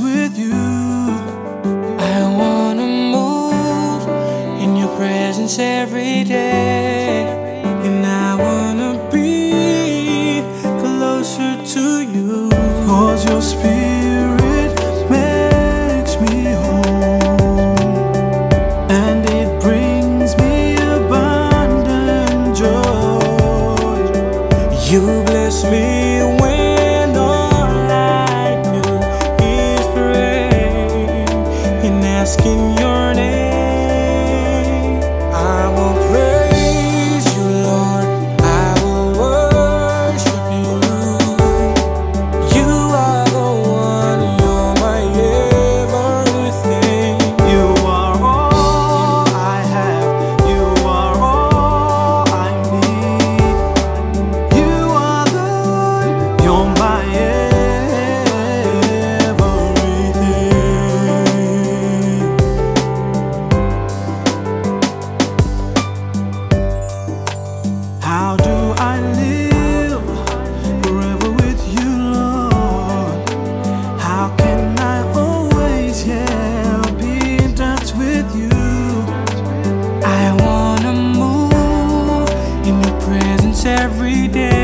with you. I wanna move in your presence every day. And I wanna be closer to you. Cause your spirit makes me whole. And it brings me abundant joy. You bless me when. every day.